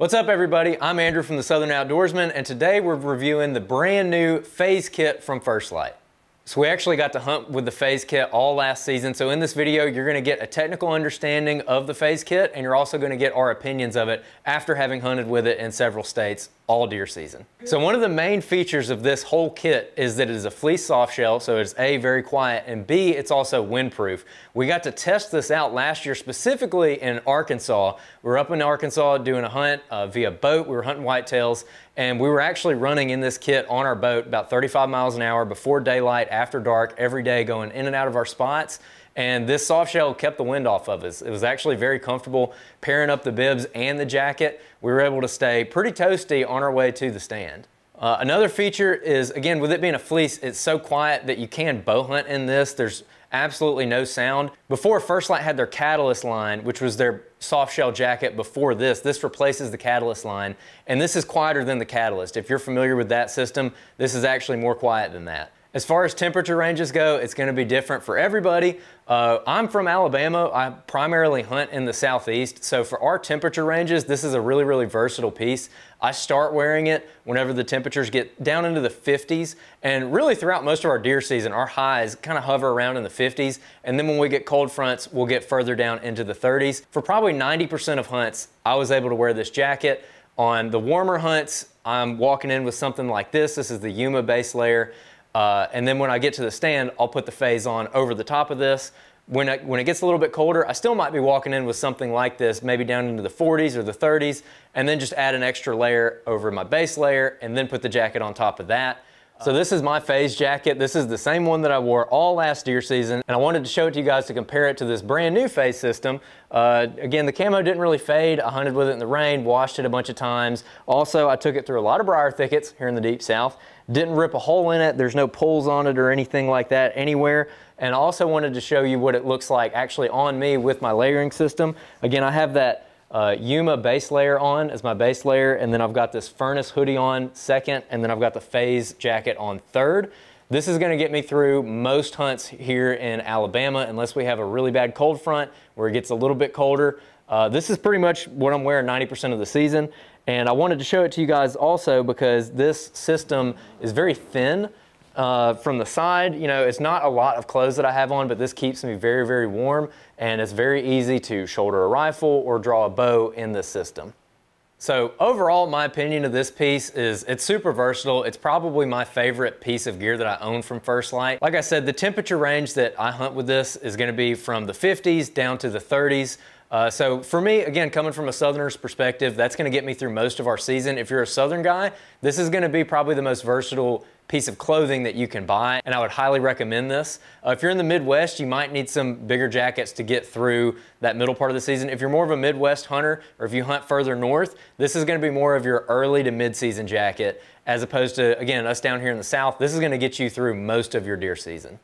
What's up everybody? I'm Andrew from the Southern Outdoorsmen and today we're reviewing the brand new Phase Kit from First Lite. So we actually got to hunt with the Phase Kit all last season. So in this video, you're gonna get a technical understanding of the Phase Kit and you're also gonna get our opinions of it after having hunted with it in several states all deer season. So one of the main features of this whole kit is that it is a fleece soft shell, so it's A, very quiet, and B, it's also windproof. We got to test this out last year, specifically in Arkansas. We were up in Arkansas doing a hunt uh, via boat. We were hunting whitetails, and we were actually running in this kit on our boat about 35 miles an hour before daylight, after dark, every day, going in and out of our spots. And this soft shell kept the wind off of us. It was actually very comfortable pairing up the bibs and the jacket. We were able to stay pretty toasty on our way to the stand. Uh, another feature is, again, with it being a fleece, it's so quiet that you can bow hunt in this. There's absolutely no sound. Before First Lite had their Catalyst line, which was their soft shell jacket before this, this replaces the Catalyst line, and this is quieter than the Catalyst. If you're familiar with that system, this is actually more quiet than that. As far as temperature ranges go, it's going to be different for everybody. Uh, I'm from Alabama. I primarily hunt in the southeast. So for our temperature ranges, this is a really, really versatile piece. I start wearing it whenever the temperatures get down into the 50s. And really throughout most of our deer season, our highs kind of hover around in the 50s. And then when we get cold fronts, we'll get further down into the 30s. For probably 90% of hunts, I was able to wear this jacket. On the warmer hunts, I'm walking in with something like this. This is the Yuma base layer. Uh, and then when I get to the stand, I'll put the phase on over the top of this. When, I, when it gets a little bit colder, I still might be walking in with something like this, maybe down into the 40s or the 30s, and then just add an extra layer over my base layer and then put the jacket on top of that. So this is my phase jacket. This is the same one that I wore all last deer season, and I wanted to show it to you guys to compare it to this brand new phase system. Uh, again, the camo didn't really fade. I hunted with it in the rain, washed it a bunch of times. Also, I took it through a lot of briar thickets here in the deep south. Didn't rip a hole in it. There's no pulls on it or anything like that anywhere. And I also wanted to show you what it looks like actually on me with my layering system. Again, I have that uh, Yuma base layer on as my base layer, and then I've got this furnace hoodie on second, and then I've got the phase jacket on third. This is gonna get me through most hunts here in Alabama, unless we have a really bad cold front where it gets a little bit colder. Uh, this is pretty much what I'm wearing 90% of the season. And I wanted to show it to you guys also because this system is very thin uh, from the side. You know, it's not a lot of clothes that I have on, but this keeps me very, very warm. And it's very easy to shoulder a rifle or draw a bow in this system. So overall, my opinion of this piece is it's super versatile. It's probably my favorite piece of gear that I own from First Lite. Like I said, the temperature range that I hunt with this is gonna be from the 50s down to the 30s. Uh, so for me, again, coming from a Southerner's perspective, that's going to get me through most of our season. If you're a Southern guy, this is going to be probably the most versatile piece of clothing that you can buy, and I would highly recommend this. Uh, if you're in the Midwest, you might need some bigger jackets to get through that middle part of the season. If you're more of a Midwest hunter, or if you hunt further north, this is going to be more of your early to mid-season jacket, as opposed to, again, us down here in the South, this is going to get you through most of your deer season.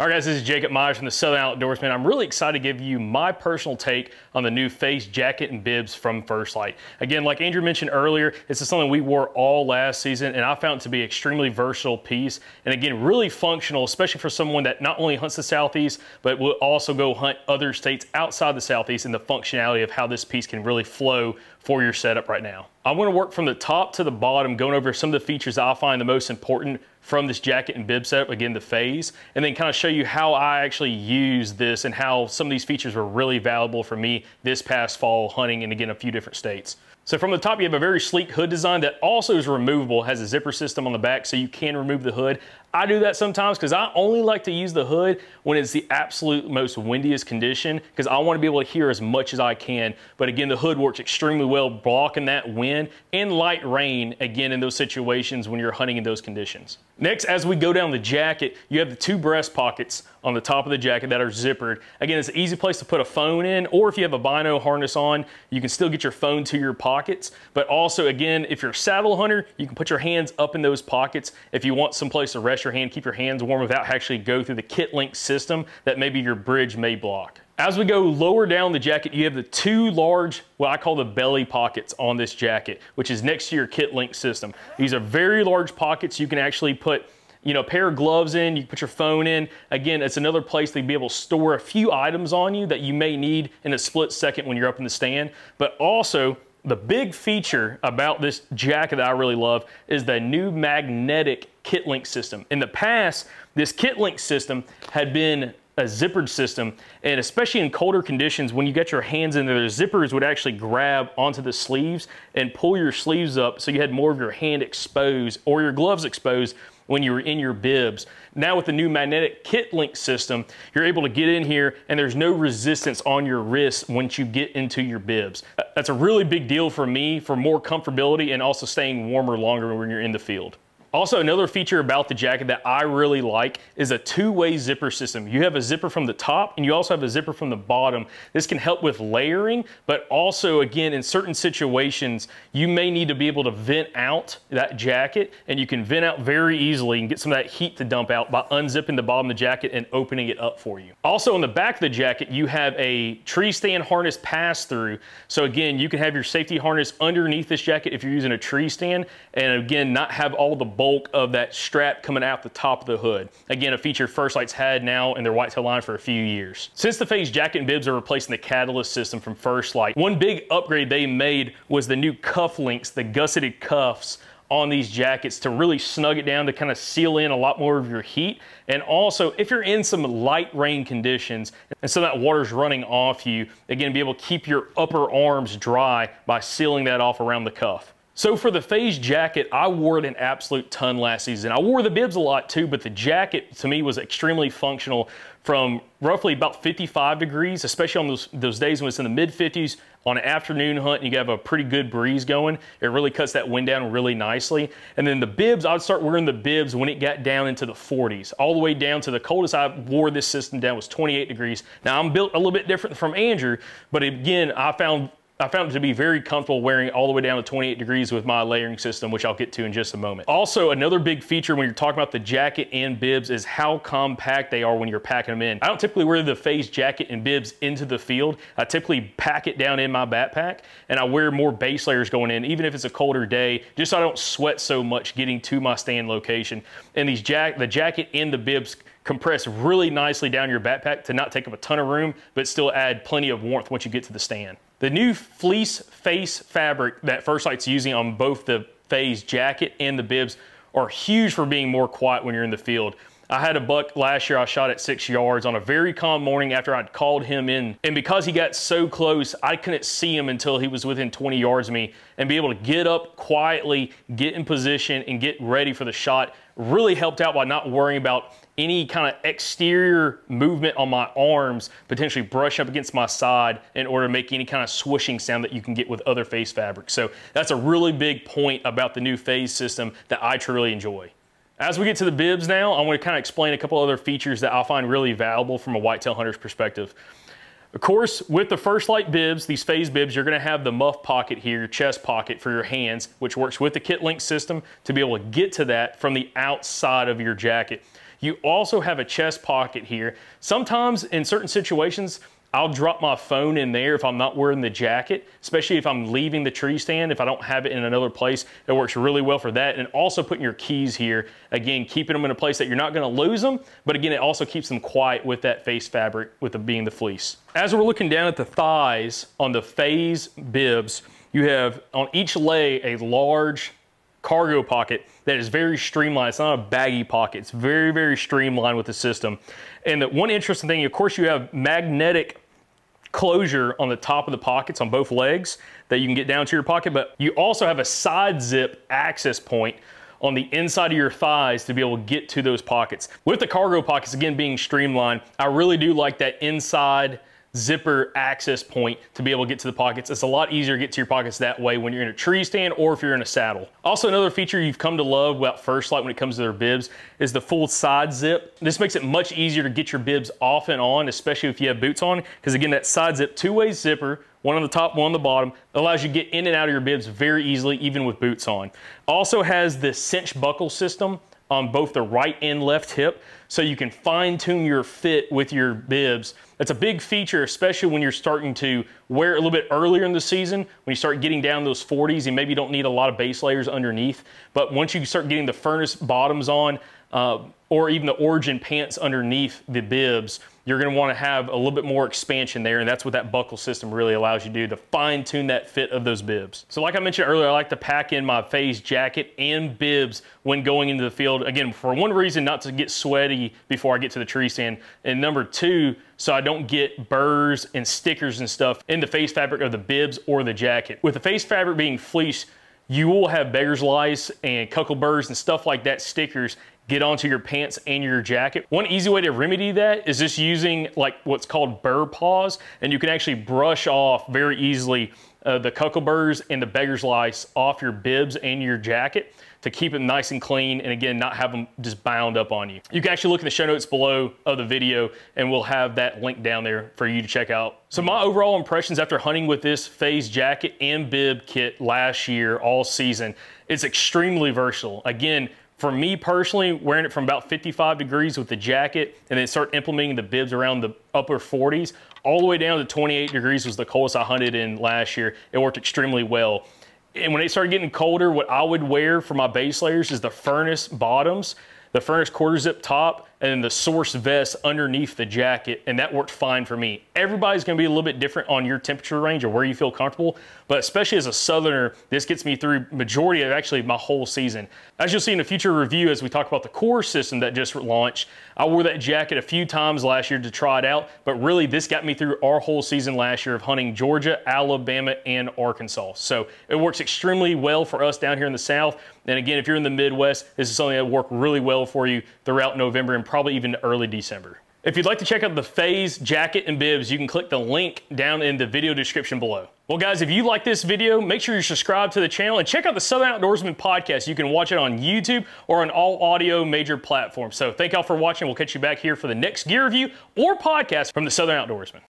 All right, guys, this is Jacob Myers from the Southern Outdoorsmen. I'm really excited to give you my personal take on the new phase jacket and bibs from First Lite. Again, like Andrew mentioned earlier, this is something we wore all last season, and I found it to be an extremely versatile piece, and again, really functional, especially for someone that not only hunts the Southeast, but will also go hunt other states outside the Southeast, and the functionality of how this piece can really flow for your setup right now. I want to work from the top to the bottom, going over some of the features I find the most important from this jacket and bib setup, again, the phase, and then kind of show you how I actually use this and how some of these features were really valuable for me this past fall hunting in, again, a few different states. So from the top, you have a very sleek hood design that also is removable, has a zipper system on the back so you can remove the hood. I do that sometimes because I only like to use the hood when it's the absolute most windiest condition because I want to be able to hear as much as I can. But again, the hood works extremely well blocking that wind and light rain, again, in those situations when you're hunting in those conditions. Next, as we go down the jacket, you have the two breast pockets on the top of the jacket that are zippered. Again, it's an easy place to put a phone in, or if you have a bino harness on, you can still get your phone to your pockets. But also, again, if you're a saddle hunter, you can put your hands up in those pockets if you want some place to rest your hand, keep your hands warm without actually go through the kit link system that maybe your bridge may block. As we go lower down the jacket, you have the two large, what I call the belly pockets on this jacket, which is next to your kit link system. These are very large pockets. You can actually put you know, a pair of gloves in, you can put your phone in. Again, it's another place to be able to store a few items on you that you may need in a split second when you're up in the stand. But also, The big feature about this jacket that I really love is the new magnetic kit link system. In the past, this kit link system had been a zippered system, and especially in colder conditions, when you get your hands in there, the zippers would actually grab onto the sleeves and pull your sleeves up so you had more of your hand exposed or your gloves exposed when you were in your bibs. Now with the new magnetic kit link system, you're able to get in here and there's no resistance on your wrists once you get into your bibs. That's a really big deal for me for more comfortability and also staying warmer longer when you're in the field. Also, another feature about the jacket that I really like is a two-way zipper system. You have a zipper from the top and you also have a zipper from the bottom. This can help with layering, but also, again, in certain situations, you may need to be able to vent out that jacket and you can vent out very easily and get some of that heat to dump out by unzipping the bottom of the jacket and opening it up for you. Also, on the back of the jacket, you have a tree stand harness pass-through. So again, you can have your safety harness underneath this jacket if you're using a tree stand and again, not have all the bulk of that strap coming out the top of the hood. Again, a feature First Lite's had now in their whitetail line for a few years. Since the phase jacket and bibs are replacing the catalyst system from First Lite, one big upgrade they made was the new cuff links, the gusseted cuffs on these jackets to really snug it down to kind of seal in a lot more of your heat. And also, if you're in some light rain conditions and so that water's running off you, again, be able to keep your upper arms dry by sealing that off around the cuff. So for the phase jacket, I wore it an absolute ton last season. I wore the bibs a lot too, but the jacket to me was extremely functional from roughly about 55 degrees, especially on those, those days when it's in the mid 50s on an afternoon hunt and you have a pretty good breeze going. It really cuts that wind down really nicely. And then the bibs, I'd start wearing the bibs when it got down into the 40s, all the way down to the coldest I wore this system down was 28 degrees. Now I'm built a little bit different from Andrew, but again, I found I found it to be very comfortable wearing all the way down to 28 degrees with my layering system, which I'll get to in just a moment. Also, another big feature when you're talking about the jacket and bibs is how compact they are when you're packing them in. I don't typically wear the phase jacket and bibs into the field. I typically pack it down in my backpack and I wear more base layers going in, even if it's a colder day, just so I don't sweat so much getting to my stand location. And these jack the jacket and the bibs compress really nicely down your backpack to not take up a ton of room, but still add plenty of warmth once you get to the stand. The new fleece face fabric that First Lite's using on both the phase jacket and the bibs are huge for being more quiet when you're in the field. I had a buck last year I shot at six yards on a very calm morning after I'd called him in. And because he got so close, I couldn't see him until he was within 20 yards of me and be able to get up quietly, get in position, and get ready for the shot really helped out by not worrying about any kind of exterior movement on my arms potentially brush up against my side in order to make any kind of swishing sound that you can get with other phase fabrics. So that's a really big point about the new phase system that I truly enjoy. As we get to the bibs now, I want to kind of explain a couple other features that I find really valuable from a whitetail hunter's perspective. Of course, with the First Lite bibs, these phase bibs, you're gonna have the muff pocket here, your chest pocket for your hands, which works with the kit link system to be able to get to that from the outside of your jacket. You also have a chest pocket here. Sometimes in certain situations, I'll drop my phone in there if I'm not wearing the jacket, especially if I'm leaving the tree stand. If I don't have it in another place, it works really well for that. And also putting your keys here, again, keeping them in a place that you're not gonna lose them, but again, it also keeps them quiet with that face fabric, with the being the fleece. As we're looking down at the thighs on the phase bibs, you have on each leg a large cargo pocket that is very streamlined. It's not a baggy pocket. It's very, very streamlined with the system. And the one interesting thing, of course, you have magnetic closure on the top of the pockets on both legs that you can get down to your pocket, but you also have a side zip access point on the inside of your thighs to be able to get to those pockets. With the cargo pockets, again, being streamlined, I really do like that inside zipper access point to be able to get to the pockets. It's a lot easier to get to your pockets that way when you're in a tree stand or if you're in a saddle. Also, another feature you've come to love about First Lite when it comes to their bibs is the full side zip. This makes it much easier to get your bibs off and on, especially if you have boots on, because again, that side zip, two-way zipper, one on the top, one on the bottom, allows you to get in and out of your bibs very easily, even with boots on. Also has the cinch buckle system on both the right and left hip so you can fine tune your fit with your bibs. That's a big feature, especially when you're starting to wear it a little bit earlier in the season, when you start getting down those 40s and maybe you don't need a lot of base layers underneath. But once you start getting the furnace bottoms on, uh, or even the origin pants underneath the bibs, you're going to want to have a little bit more expansion there, and that's what that buckle system really allows you to do to fine tune that fit of those bibs. So, like I mentioned earlier, I like to pack in my phase jacket and bibs when going into the field. Again, for one reason, not to get sweaty before I get to the tree stand, and number two, so I don't get burrs and stickers and stuff in the face fabric of the bibs or the jacket. With the face fabric being fleece, you will have beggar's lice and cockleburs and stuff like that stickers get onto your pants and your jacket. One easy way to remedy that is just using like what's called burr paws, and you can actually brush off very easily uh, the cockleburs and the beggar's lice off your bibs and your jacket to keep it nice and clean and again not have them just bound up on you. You can actually look in the show notes below of the video and we'll have that link down there for you to check out. So my overall impressions after hunting with this phase jacket and bib kit last year all season, it's extremely versatile. Again, for me personally, wearing it from about 55 degrees with the jacket and then start implementing the bibs around the upper 40s, all the way down to 28 degrees was the coldest I hunted in last year. It worked extremely well. And when it started getting colder, what I would wear for my base layers is the furnace bottoms, the furnace quarter zip top, and then the source vest underneath the jacket, and that worked fine for me. Everybody's gonna be a little bit different on your temperature range or where you feel comfortable, but especially as a southerner, this gets me through majority of actually my whole season. As you'll see in a future review, as we talk about the core system that just launched, I wore that jacket a few times last year to try it out, but really this got me through our whole season last year of hunting Georgia, Alabama, and Arkansas. So it works extremely well for us down here in the South. And again, if you're in the Midwest, this is something that will work really well for you throughout November and probably even early December. If you'd like to check out the Phase jacket and bibs, you can click the link down in the video description below. Well, guys, if you like this video, make sure you subscribe to the channel and check out the Southern Outdoorsmen podcast. You can watch it on YouTube or on all audio major platforms. So thank y'all for watching. We'll catch you back here for the next gear review or podcast from the Southern Outdoorsmen.